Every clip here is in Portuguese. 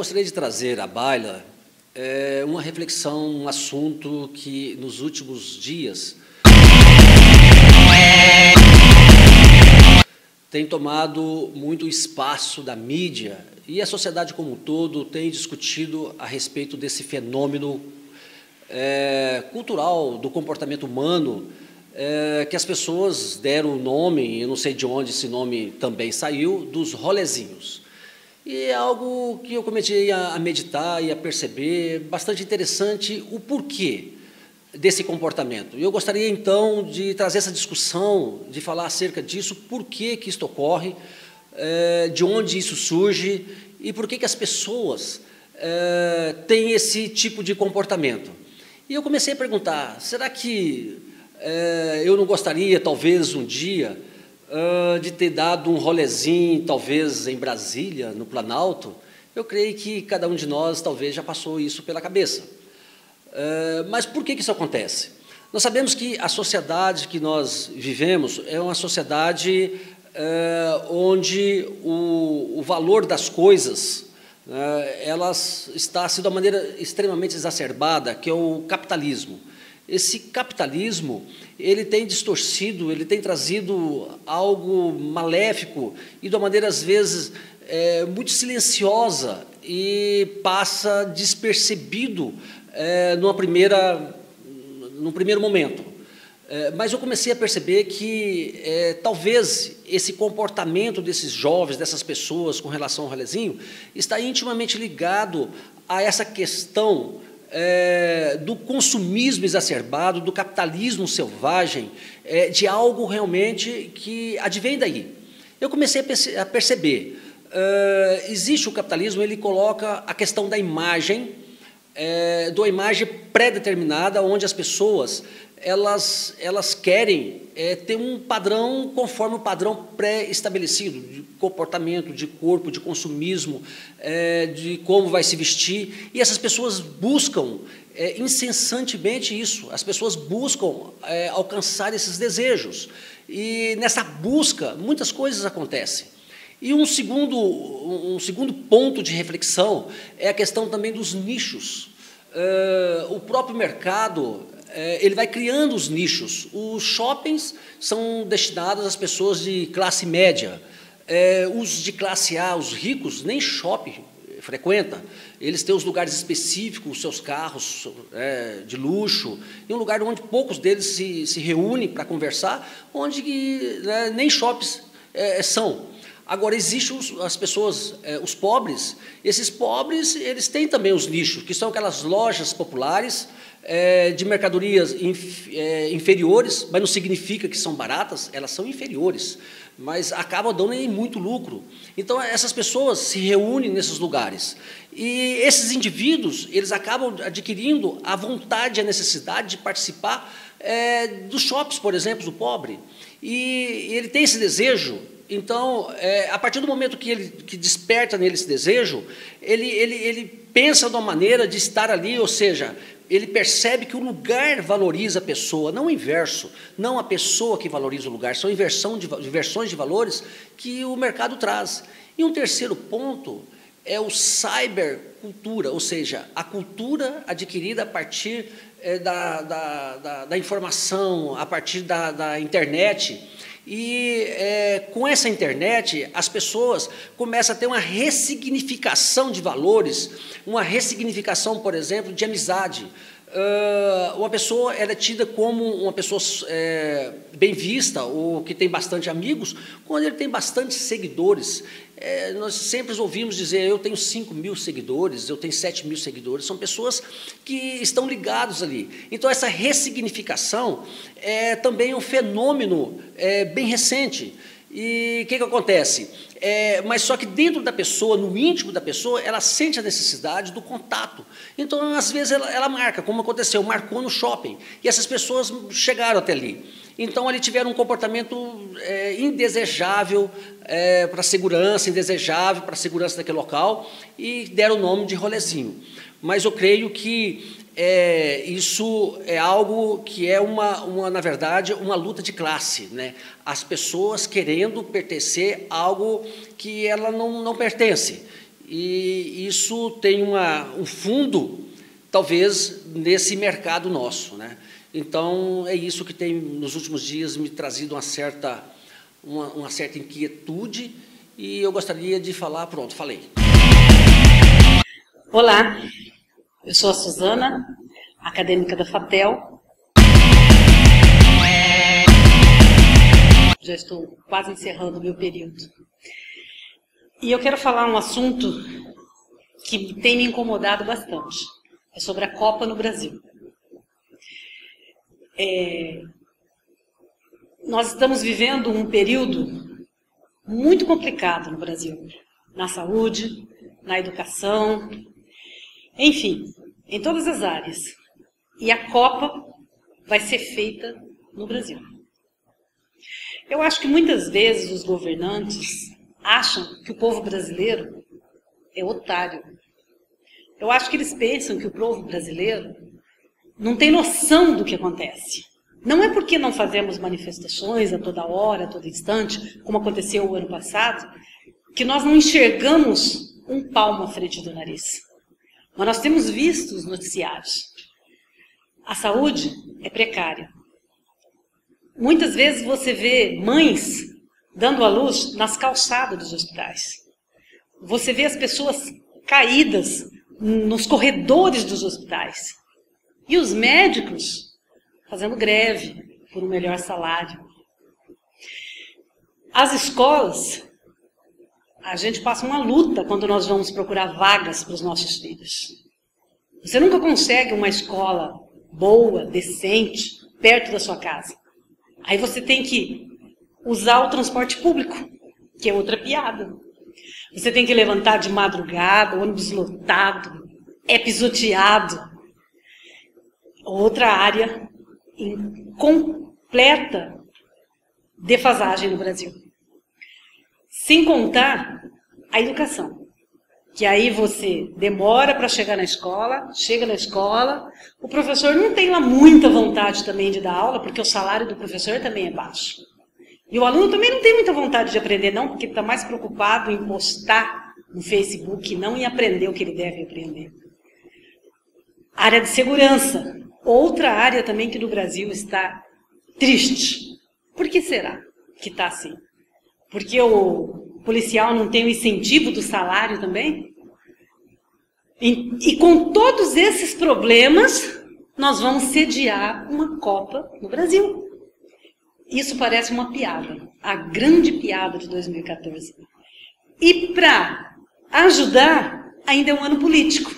gostaria de trazer à baila é, uma reflexão, um assunto que nos últimos dias tem tomado muito espaço da mídia e a sociedade como um todo tem discutido a respeito desse fenômeno é, cultural do comportamento humano é, que as pessoas deram o nome, eu não sei de onde esse nome também saiu, dos rolezinhos. E é algo que eu comecei a, meditar e a perceber, bastante interessante o porquê desse comportamento. Eu gostaria então de trazer essa discussão, de falar acerca disso, por que, que isto ocorre, é, de onde isso surge e por que, que as pessoas é, têm esse tipo de comportamento. E eu comecei a perguntar: será que é, eu não gostaria, talvez um dia, uh, de ter dado um rolezinho, talvez em Brasília, no Planalto? Eu creio que cada um de nós talvez já passou isso pela cabeça. Uh, mas por que, que isso acontece? Nós sabemos que a sociedade que nós vivemos é uma sociedade uh, onde o, o, valor das coisas elas está sendo de uma maneira extremamente exacerbada, que é o capitalismo esse capitalismo ele tem distorcido, ele tem trazido algo maléfico e de uma maneira às vezes é, muito silenciosa e passa despercebido é, numa primeira, num primeiro momento. É, mas eu comecei a perceber que é, talvez esse comportamento desses jovens, dessas pessoas com relação ao ralezinho, está intimamente ligado a essa questão é, do consumismo exacerbado, do capitalismo selvagem, é, de algo realmente que advém daí. Eu comecei a, perce a perceber, uh, existe o capitalismo, ele coloca a questão da imagem, é, uma imagem pré-determinada, onde as pessoas elas, elas querem é, ter um padrão conforme o padrão pré-estabelecido de comportamento, de corpo, de consumismo, é, de como vai se vestir. E essas pessoas buscam é, incessantemente isso. As pessoas buscam é, alcançar esses desejos. E nessa busca, muitas coisas acontecem. E um segundo, um segundo ponto de reflexão é a questão também dos nichos. É, o próprio mercado ele vai criando os nichos. Os shoppings são destinados às pessoas de classe média. É, os de classe A, os ricos, nem shopping frequenta. Eles têm os lugares específicos, os seus carros é, de luxo, e um lugar onde poucos deles se, se reúnem para conversar, onde né, nem shoppings é, são. Agora, existem as pessoas, é, os pobres, esses pobres, eles têm também os nichos, que são aquelas lojas populares, é, de mercadorias inf, é, inferiores, mas não significa que são baratas, elas são inferiores, mas acabam dando muito lucro. Então, essas pessoas se reúnem nesses lugares. E esses indivíduos, eles acabam adquirindo a vontade, a necessidade de participar é, dos shoppings, por exemplo, do pobre. E ele tem esse desejo então, é, a partir do momento que ele que desperta nele esse desejo, ele, ele, ele pensa de uma maneira de estar ali, ou seja, ele percebe que o lugar valoriza a pessoa, não o inverso, não a pessoa que valoriza o lugar, são inversão de, inversões de valores que o mercado traz. E um terceiro ponto é o cybercultura, ou seja, a cultura adquirida a partir é, da, da, da, da, informação, a partir da, da internet. E é, com essa internet, as pessoas começam a ter uma ressignificação de valores, uma ressignificação, por exemplo, de amizade. Uh, uma pessoa ela é tida como uma pessoa é, bem vista ou que tem bastante amigos quando ele tem bastante seguidores. É, nós sempre ouvimos dizer, eu tenho 5 mil seguidores, eu tenho 7 mil seguidores, são pessoas que estão ligados ali. Então, essa ressignificação é também um fenômeno é, bem recente. E o que, que acontece? É, mas só que dentro da pessoa, no íntimo da pessoa, ela sente a necessidade do contato. Então, às vezes, ela, ela marca, como aconteceu, marcou no shopping. E essas pessoas chegaram até ali. Então, ali tiveram um comportamento é, indesejável é, para a segurança, indesejável para a segurança daquele local, e deram o nome de rolezinho. Mas eu creio que é, isso é algo que é uma, uma, na verdade, uma luta de classe, né? As pessoas querendo pertencer a algo que ela não, não pertence. E isso tem uma, um fundo, talvez, nesse mercado nosso. Né? Então, é isso que tem, nos últimos dias, me trazido uma certa, uma, uma certa inquietude e eu gostaria de falar, pronto, falei. Olá, eu sou a Suzana, acadêmica da FATEL. Já estou quase encerrando o meu período. E eu quero falar um assunto que tem me incomodado bastante. É sobre a Copa no Brasil. É, nós estamos vivendo um período muito complicado no Brasil, na saúde, na educação, enfim, em todas as áreas. E a Copa vai ser feita no Brasil. Eu acho que muitas vezes os governantes acham que o povo brasileiro é otário. Eu acho que eles pensam que o povo brasileiro não tem noção do que acontece. Não é porque não fazemos manifestações a toda hora, a todo instante, como aconteceu o ano passado, que nós não enxergamos um palmo à frente do nariz. Mas nós temos visto os noticiários. A saúde é precária. Muitas vezes você vê mães dando à luz nas calçadas dos hospitais. Você vê as pessoas caídas nos corredores dos hospitais. E os médicos fazendo greve por um melhor salário. As escolas, a gente passa uma luta quando nós vamos procurar vagas para os nossos filhos. Você nunca consegue uma escola boa, decente, perto da sua casa. Aí você tem que usar o transporte público, que é outra piada. Você tem que levantar de madrugada, ônibus lotado, é pisoteado. Outra área em completa defasagem no Brasil. Sem contar a educação. Que aí você demora para chegar na escola, chega na escola, o professor não tem lá muita vontade também de dar aula, porque o salário do professor também é baixo. E o aluno também não tem muita vontade de aprender, não, porque está mais preocupado em postar no Facebook, não em aprender o que ele deve aprender. Área de segurança. Outra área também que no Brasil está triste. Por que será que está assim? Porque o policial não tem o incentivo do salário também? E, e com todos esses problemas, nós vamos sediar uma Copa no Brasil. Isso parece uma piada, a grande piada de 2014. E para ajudar, ainda é um ano político.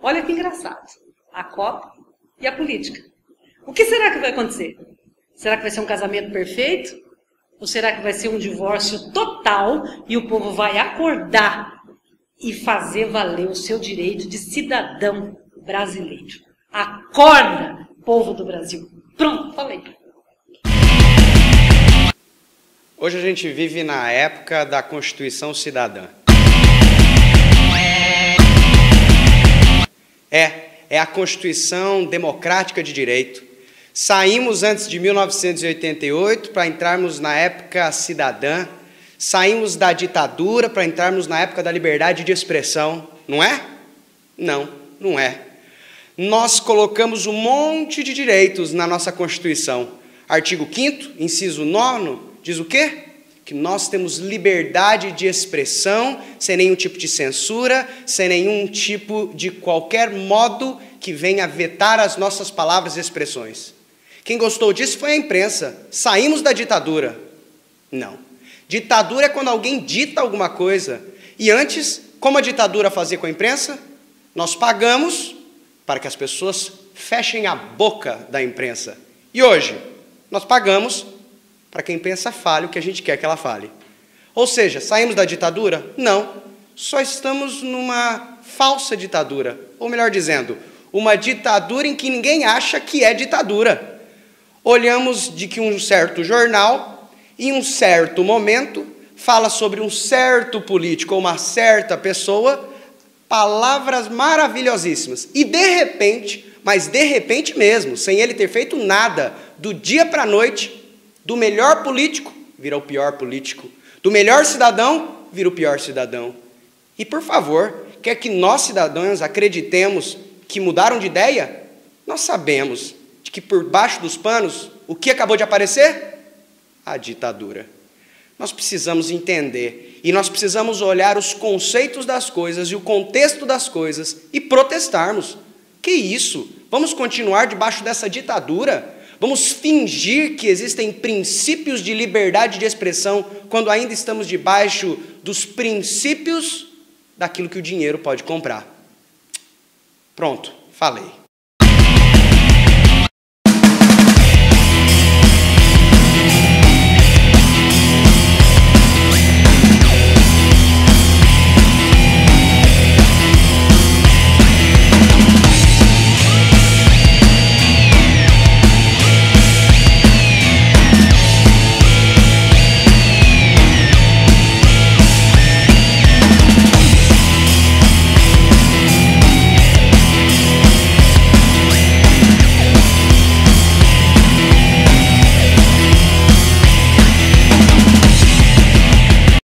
Olha que engraçado. A Copa e a política. O que será que vai acontecer? Será que vai ser um casamento perfeito? Ou será que vai ser um divórcio total e o povo vai acordar e fazer valer o seu direito de cidadão brasileiro? Acorda, povo do Brasil. Pronto, falei. Hoje a gente vive na época da Constituição Cidadã. É, é a Constituição Democrática de Direito. Saímos antes de 1988 para entrarmos na época cidadã. Saímos da ditadura para entrarmos na época da liberdade de expressão, não é? Não, não é. Nós colocamos um monte de direitos na nossa Constituição. Artigo 5, inciso 9, diz o quê? Que nós temos liberdade de expressão, sem nenhum tipo de censura, sem nenhum tipo de qualquer modo que venha vetar as nossas palavras e expressões. Quem gostou disso foi a imprensa. Saímos da ditadura. Não. Ditadura é quando alguém dita alguma coisa. E antes, como a ditadura fazia com a imprensa? Nós pagamos para que as pessoas fechem a boca da imprensa. E hoje, nós pagamos para quem pensa fale o que a gente quer que ela fale. Ou seja, saímos da ditadura? Não. Só estamos numa falsa ditadura. Ou melhor dizendo, uma ditadura em que ninguém acha que é ditadura. Olhamos de que um certo jornal, em um certo momento, fala sobre um certo político ou uma certa pessoa, palavras maravilhosíssimas. E de repente, mas de repente mesmo, sem ele ter feito nada, do dia para a noite, do melhor político, vira o pior político. Do melhor cidadão, vira o pior cidadão. E por favor, quer que nós cidadãos acreditemos que mudaram de ideia? Nós sabemos de que por baixo dos panos, o que acabou de aparecer? A ditadura. Nós precisamos entender e nós precisamos olhar os conceitos das coisas e o contexto das coisas e protestarmos. Que isso? Vamos continuar debaixo dessa ditadura? Vamos fingir que existem princípios de liberdade de expressão quando ainda estamos debaixo dos princípios daquilo que o dinheiro pode comprar? Pronto, falei.